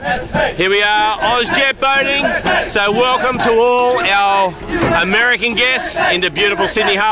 Here we are, Ozjet boating. So welcome to all our American guests into beautiful Sydney Harbour.